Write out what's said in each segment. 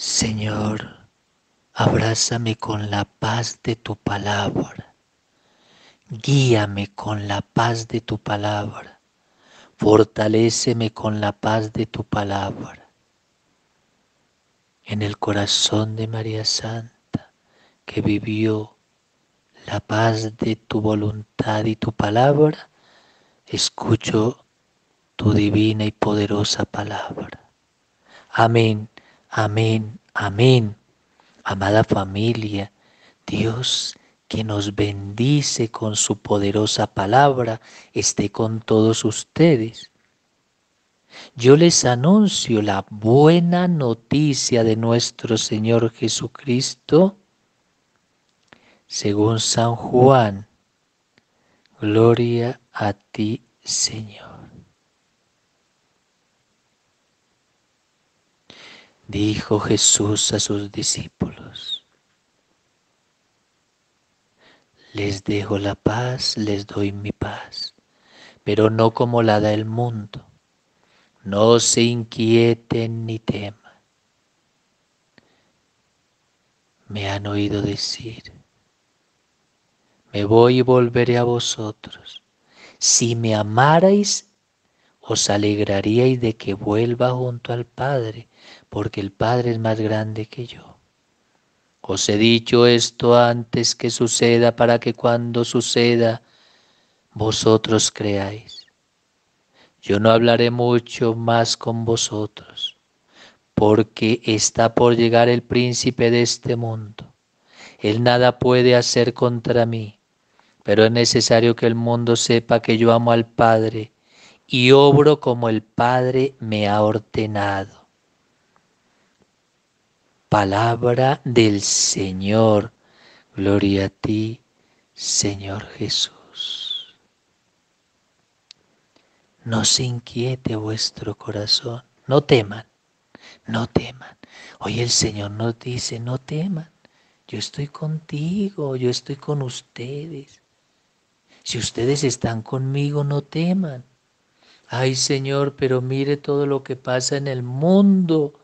Señor, abrázame con la paz de tu palabra. Guíame con la paz de tu palabra. Fortaléceme con la paz de tu palabra. En el corazón de María Santa, que vivió la paz de tu voluntad y tu palabra, escucho tu divina y poderosa palabra. Amén, amén, amén. Amada familia, Dios que nos bendice con su poderosa palabra, esté con todos ustedes. Yo les anuncio la buena noticia de nuestro Señor Jesucristo según San Juan. Gloria a ti, Señor. Dijo Jesús a sus discípulos, les dejo la paz, les doy mi paz, pero no como la da el mundo. No se inquieten ni teman. Me han oído decir, me voy y volveré a vosotros. Si me amarais, os alegraríais de que vuelva junto al Padre, porque el Padre es más grande que yo. Os he dicho esto antes que suceda para que cuando suceda vosotros creáis. Yo no hablaré mucho más con vosotros, porque está por llegar el príncipe de este mundo. Él nada puede hacer contra mí pero es necesario que el mundo sepa que yo amo al Padre y obro como el Padre me ha ordenado. Palabra del Señor. Gloria a ti, Señor Jesús. No se inquiete vuestro corazón, no teman, no teman. Hoy el Señor nos dice, no teman, yo estoy contigo, yo estoy con ustedes. Si ustedes están conmigo, no teman. Ay Señor, pero mire todo lo que pasa en el mundo.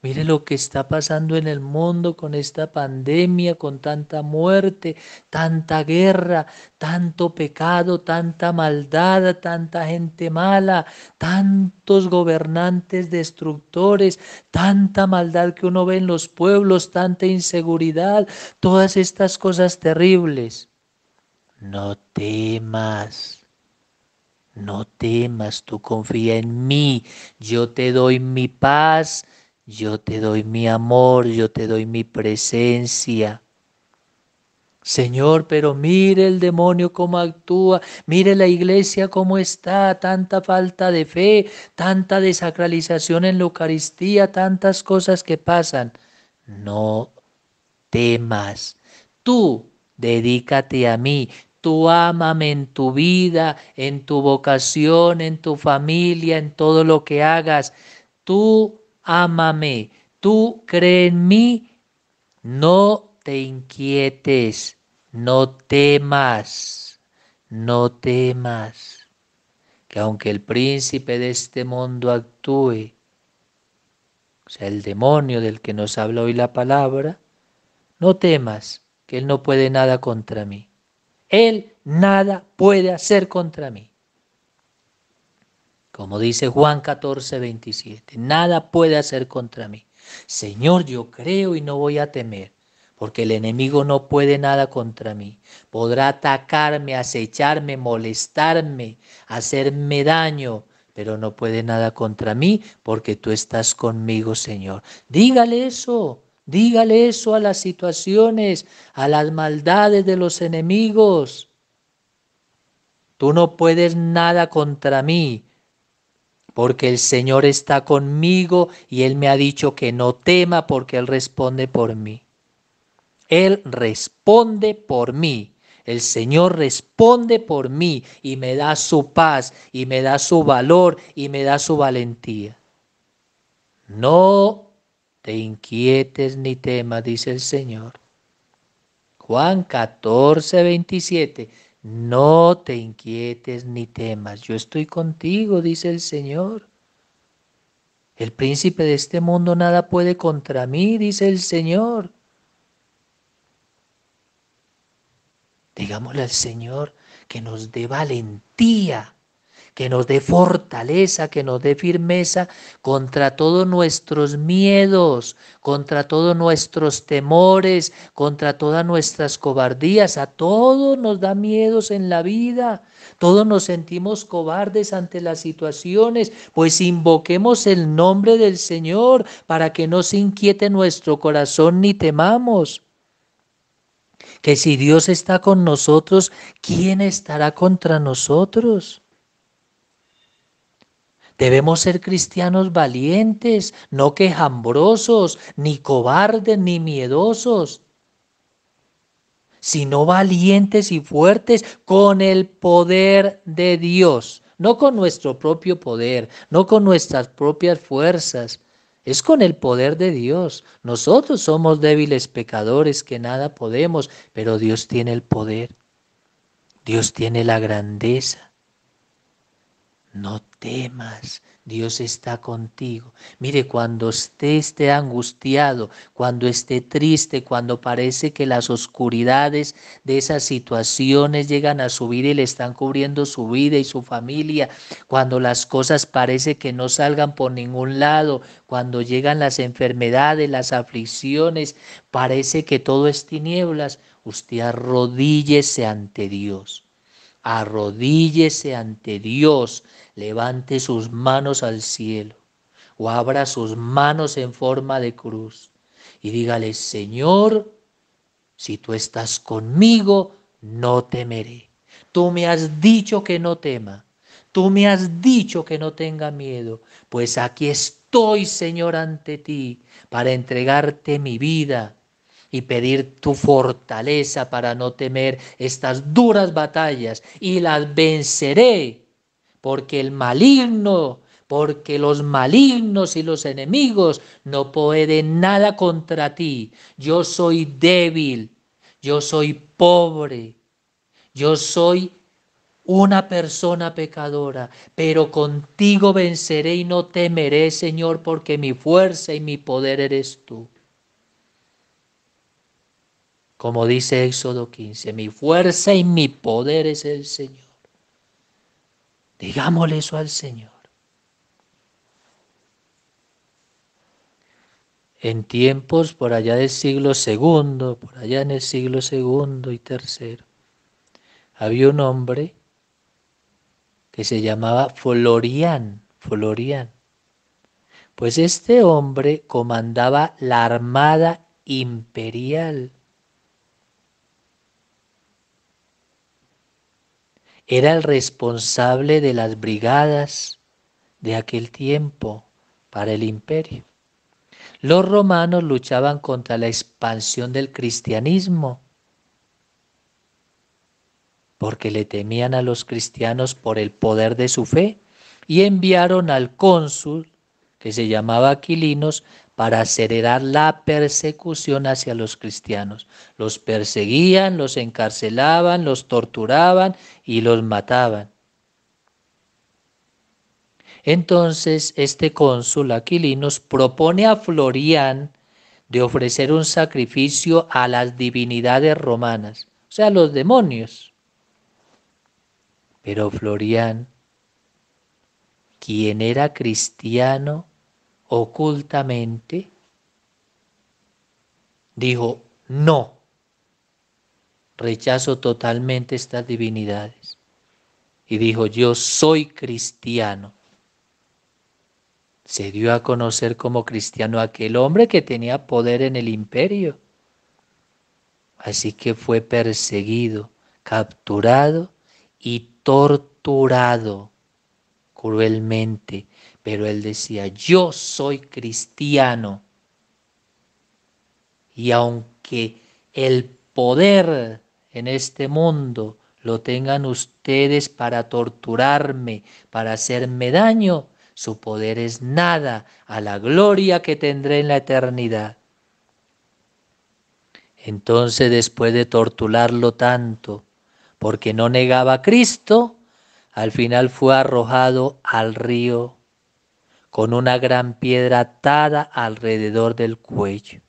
Mire lo que está pasando en el mundo con esta pandemia, con tanta muerte, tanta guerra, tanto pecado, tanta maldad, tanta gente mala, tantos gobernantes destructores, tanta maldad que uno ve en los pueblos, tanta inseguridad, todas estas cosas terribles. No temas, no temas, tú confía en mí, yo te doy mi paz, yo te doy mi amor, yo te doy mi presencia. Señor, pero mire el demonio cómo actúa, mire la iglesia cómo está, tanta falta de fe, tanta desacralización en la Eucaristía, tantas cosas que pasan. No temas, tú dedícate a mí, Tú ámame en tu vida, en tu vocación, en tu familia, en todo lo que hagas. Tú ámame, tú cree en mí. No te inquietes, no temas, no temas. Que aunque el príncipe de este mundo actúe, o sea, el demonio del que nos habla hoy la palabra, no temas, que él no puede nada contra mí. Él nada puede hacer contra mí. Como dice Juan 14, 27, nada puede hacer contra mí. Señor, yo creo y no voy a temer, porque el enemigo no puede nada contra mí. Podrá atacarme, acecharme, molestarme, hacerme daño, pero no puede nada contra mí, porque tú estás conmigo, Señor. Dígale eso. Dígale eso a las situaciones, a las maldades de los enemigos. Tú no puedes nada contra mí, porque el Señor está conmigo y Él me ha dicho que no tema porque Él responde por mí. Él responde por mí. El Señor responde por mí y me da su paz y me da su valor y me da su valentía. No te inquietes ni temas, dice el Señor. Juan 14, 27. No te inquietes ni temas. Yo estoy contigo, dice el Señor. El príncipe de este mundo nada puede contra mí, dice el Señor. Digámosle al Señor que nos dé valentía que nos dé fortaleza, que nos dé firmeza contra todos nuestros miedos, contra todos nuestros temores, contra todas nuestras cobardías. A todos nos da miedos en la vida. Todos nos sentimos cobardes ante las situaciones, pues invoquemos el nombre del Señor para que no se inquiete nuestro corazón ni temamos. Que si Dios está con nosotros, ¿quién estará contra nosotros? Debemos ser cristianos valientes, no quejambrosos, ni cobardes, ni miedosos, sino valientes y fuertes con el poder de Dios, no con nuestro propio poder, no con nuestras propias fuerzas, es con el poder de Dios. Nosotros somos débiles pecadores que nada podemos, pero Dios tiene el poder. Dios tiene la grandeza. No temas, Dios está contigo. Mire, cuando usted esté angustiado, cuando esté triste, cuando parece que las oscuridades de esas situaciones llegan a su vida y le están cubriendo su vida y su familia, cuando las cosas parece que no salgan por ningún lado, cuando llegan las enfermedades, las aflicciones, parece que todo es tinieblas, usted arrodíllese ante Dios arrodíllese ante Dios, levante sus manos al cielo o abra sus manos en forma de cruz y dígale, Señor, si tú estás conmigo, no temeré. Tú me has dicho que no tema. Tú me has dicho que no tenga miedo. Pues aquí estoy, Señor, ante ti para entregarte mi vida y pedir tu fortaleza para no temer estas duras batallas y las venceré, porque el maligno, porque los malignos y los enemigos no pueden nada contra ti. Yo soy débil, yo soy pobre, yo soy una persona pecadora, pero contigo venceré y no temeré, Señor, porque mi fuerza y mi poder eres tú. Como dice Éxodo 15, mi fuerza y mi poder es el Señor. Digámosle eso al Señor. En tiempos por allá del siglo segundo, por allá en el siglo segundo y tercero, había un hombre que se llamaba Florian, Florian. Pues este hombre comandaba la armada imperial era el responsable de las brigadas de aquel tiempo para el imperio. Los romanos luchaban contra la expansión del cristianismo porque le temían a los cristianos por el poder de su fe y enviaron al cónsul que se llamaba Aquilinos para acelerar la persecución hacia los cristianos. Los perseguían, los encarcelaban, los torturaban y los mataban. Entonces este cónsul Aquilinos propone a Florián de ofrecer un sacrificio a las divinidades romanas, o sea, a los demonios. Pero Florián, quien era cristiano, ocultamente, dijo, no, rechazo totalmente estas divinidades. Y dijo, yo soy cristiano. Se dio a conocer como cristiano aquel hombre que tenía poder en el imperio. Así que fue perseguido, capturado y torturado cruelmente pero él decía, yo soy cristiano. Y aunque el poder en este mundo lo tengan ustedes para torturarme, para hacerme daño, su poder es nada a la gloria que tendré en la eternidad. Entonces, después de torturarlo tanto, porque no negaba a Cristo, al final fue arrojado al río con una gran piedra atada alrededor del cuello.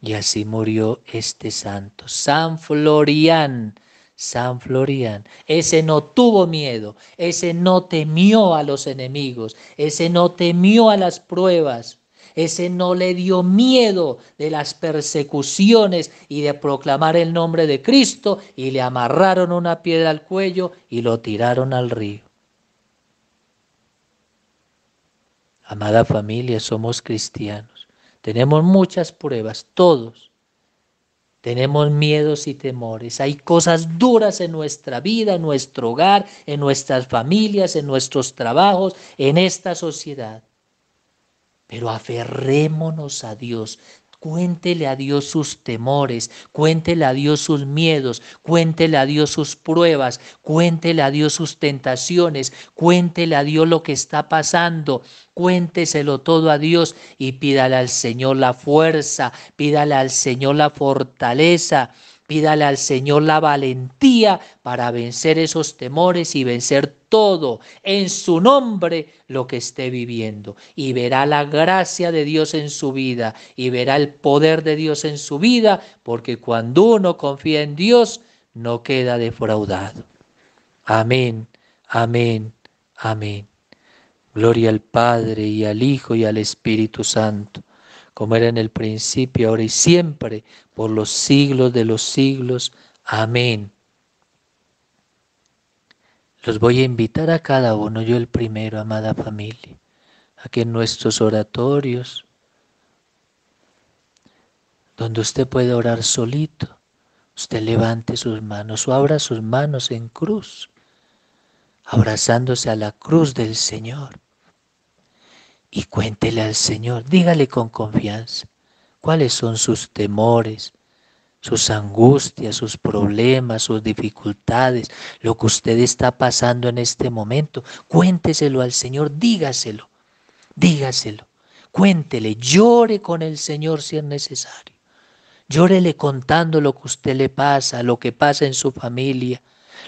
Y así murió este santo, San Florian, San Florian. Ese no tuvo miedo, ese no temió a los enemigos, ese no temió a las pruebas, ese no le dio miedo de las persecuciones y de proclamar el nombre de Cristo y le amarraron una piedra al cuello y lo tiraron al río. Amada familia, somos cristianos. Tenemos muchas pruebas, todos. Tenemos miedos y temores. Hay cosas duras en nuestra vida, en nuestro hogar, en nuestras familias, en nuestros trabajos, en esta sociedad. Pero aferrémonos a Dios. Cuéntele a Dios sus temores, cuéntele a Dios sus miedos, cuéntele a Dios sus pruebas, cuéntele a Dios sus tentaciones, cuéntele a Dios lo que está pasando, cuénteselo todo a Dios y pídale al Señor la fuerza, pídale al Señor la fortaleza, Pídale al Señor la valentía para vencer esos temores y vencer todo en su nombre lo que esté viviendo. Y verá la gracia de Dios en su vida y verá el poder de Dios en su vida, porque cuando uno confía en Dios, no queda defraudado. Amén, amén, amén. Gloria al Padre y al Hijo y al Espíritu Santo como era en el principio, ahora y siempre, por los siglos de los siglos. Amén. Los voy a invitar a cada uno, yo el primero, amada familia, a que en nuestros oratorios, donde usted puede orar solito, usted levante sus manos o abra sus manos en cruz, abrazándose a la cruz del Señor y cuéntele al Señor, dígale con confianza cuáles son sus temores, sus angustias, sus problemas, sus dificultades, lo que usted está pasando en este momento. Cuénteselo al Señor, dígaselo, dígaselo, cuéntele, llore con el Señor si es necesario. Llórele contando lo que usted le pasa, lo que pasa en su familia,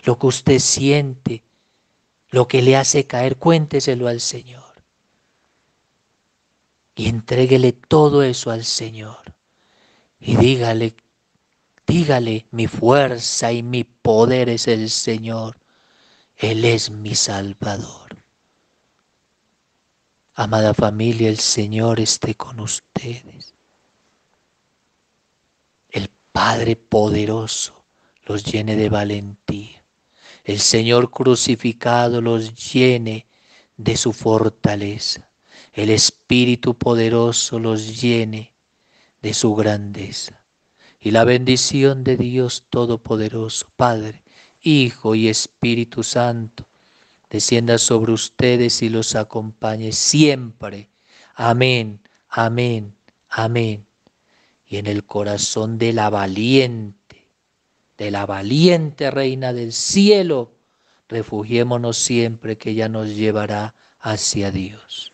lo que usted siente, lo que le hace caer, cuénteselo al Señor y entréguele todo eso al Señor. Y dígale, dígale, mi fuerza y mi poder es el Señor. Él es mi Salvador. Amada familia, el Señor esté con ustedes. El Padre poderoso los llene de valentía. El Señor crucificado los llene de su fortaleza el Espíritu poderoso los llene de su grandeza. Y la bendición de Dios Todopoderoso, Padre, Hijo y Espíritu Santo, descienda sobre ustedes y los acompañe siempre. Amén, amén, amén. Y en el corazón de la valiente, de la valiente Reina del cielo, refugiémonos siempre que ella nos llevará hacia Dios.